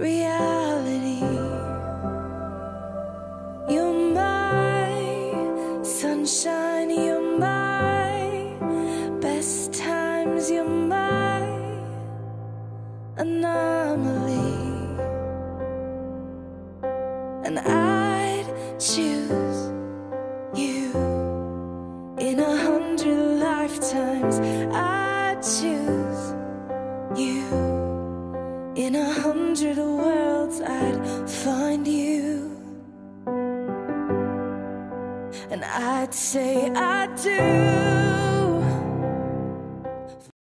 reality. You're my sunshine, you're my best times, you're my anomaly. And I'd choose you in a hundred lifetimes. I'd choose you in a hundred find you. And I'd say I do.